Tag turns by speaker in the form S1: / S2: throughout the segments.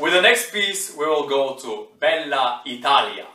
S1: With the next piece, we will go to Bella Italia.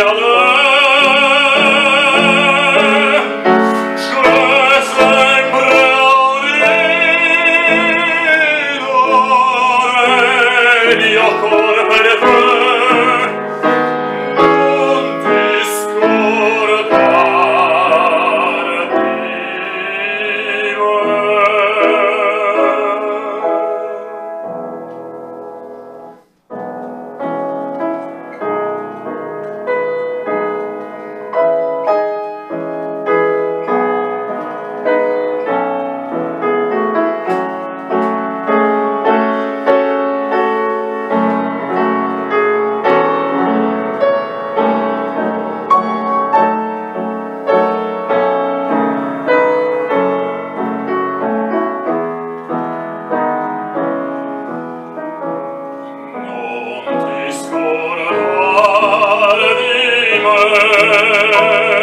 S1: Hallelujah. Yeah.